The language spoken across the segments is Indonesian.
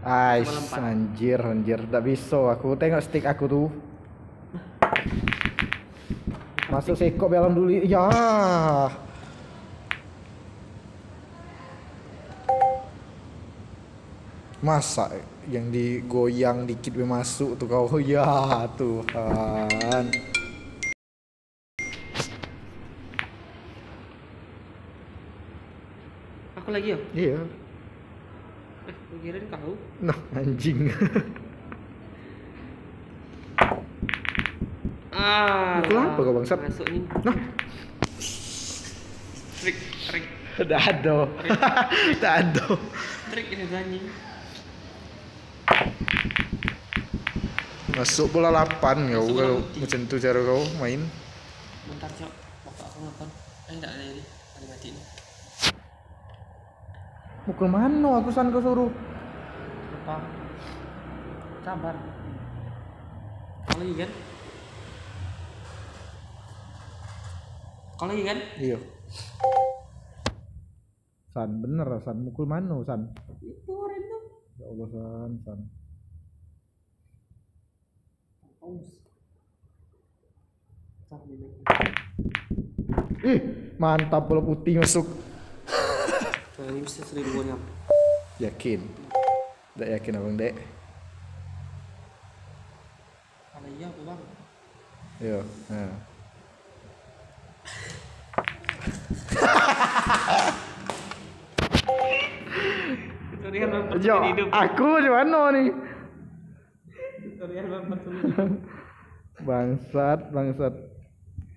Ais, anjir, anjir, tidak bisa. Aku tengok stick aku tuh. Masuk sekok dalam dulu. Ya. Masa yang digoyang dikit masuk tuh kau. Ya Tuhan. Aku lagi ya? Iya. Kirain kau. Nah, anjing. Ah. Pukul apa kau, bangsat? Masuk nih. Nah, Trik, trik. Tidak ada. trik ini anjing. Masuk bola 8 kau Masuk bola kalau macam tu cara kau main. Bentar, Cok. Waktu aku nonton. Eh, enggak ada ini. Ada mati ini. Mukul mana aku san kau suruh? Lupa. Sabar. Kau lagi kan? Kau lagi kan? Iya. San bener San mukul mana San? Itu orang itu. Ya Allah San San. Ih mantap bola putih masuk. Nah, ini bisa seribu nyam. Yakin? Tidak yakin abang dek? Kalau iya aku bang. Iya. Nah. Jo, aku di mana nih? Bangsat, bangsat.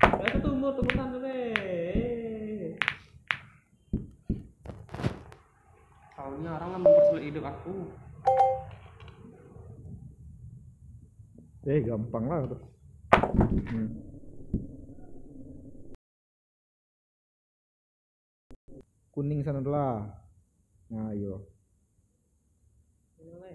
Aku tunggu tunggu sana deh. Kaunya orang lah mempersulit hidup aku. Eh gampang lah tuh. Hmm. Kuning sana lah. Nah, iya. Ini lah,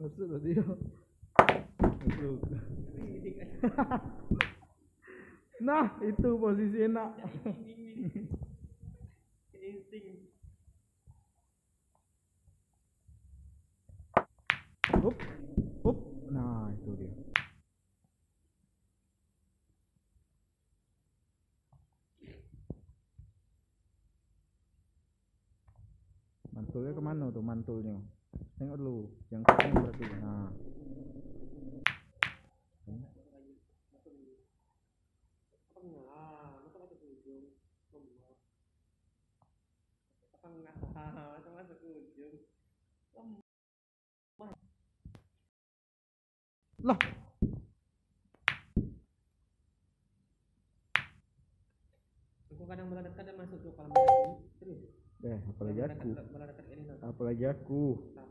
Masuk tadi. Masuk. Tinggikan. Nah, itu posisi enak. Up. Up. Nah, itu dia. Mantulnya ke mana tuh mantulnya? Tengok dulu, yang kuning berarti. Nah, lah, Aku kadang bola dekat dan masuk ke kolam renang. Terus. eh apalagi aku, apalagi aku.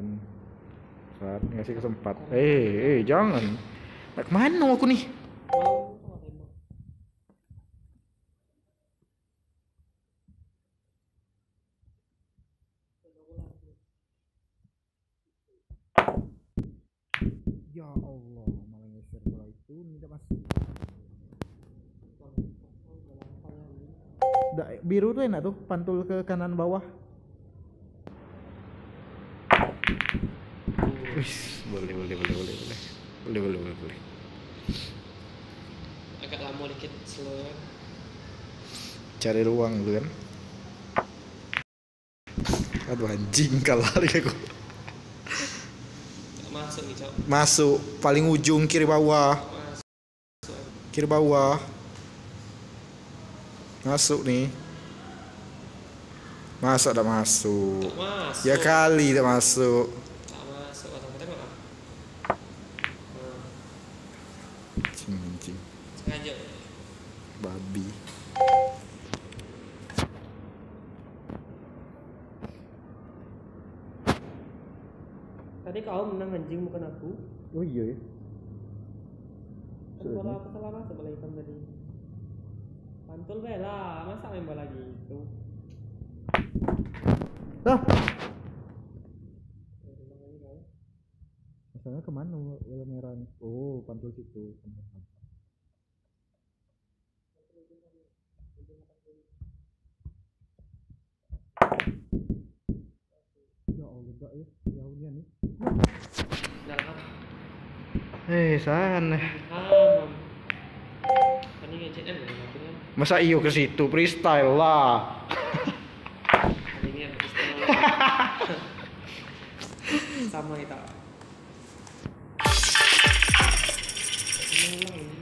San. San ngasih kesempat. Eh, eh jangan. Nak ke mana aku nih? Ya Allah, malah ngeser bola itu tidak masuk. Biru tuh enak tuh, pantul ke kanan bawah. Wih, boleh, boleh, boleh, boleh, boleh. Boleh, boleh, boleh, boleh. agak lama dikit slow Cari ruang dulu kan. Aduh anjing kalah lagi aku. Masuk nih cok Masuk paling ujung kiri bawah. masuk Kiri bawah. Masuk nih. Masuk tak masuk. Masuk Ya kali tak masuk. Gak masuk Atau tengok lah nah, Anjing, anjing. sengaja Babi. tadi kau menang anjing bukan aku Oh iya ya. bola aku salah masuk bola hitam tadi pantul be lah masa main bola gitu Ah. Ya, kau. Masalahnya ke mana bola merah? Oh, pantul situ. Ya Allah, gak ya. Jauhnya nih. Eh, sana. Kan HM ya. Masa iyo ke situ freestyle lah. Kan ini yang istimewa. Sama kita. Mengulang ini.